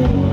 you.